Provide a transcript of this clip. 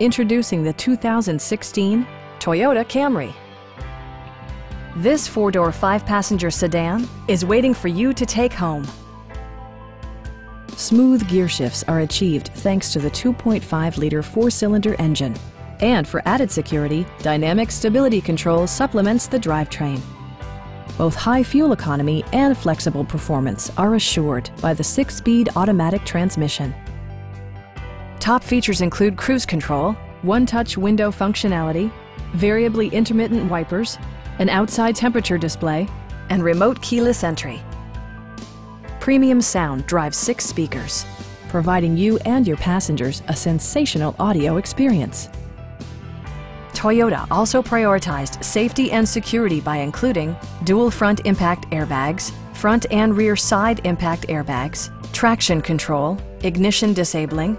Introducing the 2016 Toyota Camry. This four-door, five-passenger sedan is waiting for you to take home. Smooth gear shifts are achieved thanks to the 2.5-liter four-cylinder engine. And for added security, Dynamic Stability Control supplements the drivetrain. Both high fuel economy and flexible performance are assured by the six-speed automatic transmission. Top features include cruise control, one-touch window functionality, variably intermittent wipers, an outside temperature display, and remote keyless entry. Premium sound drives six speakers, providing you and your passengers a sensational audio experience. Toyota also prioritized safety and security by including dual front impact airbags, front and rear side impact airbags, traction control, ignition disabling,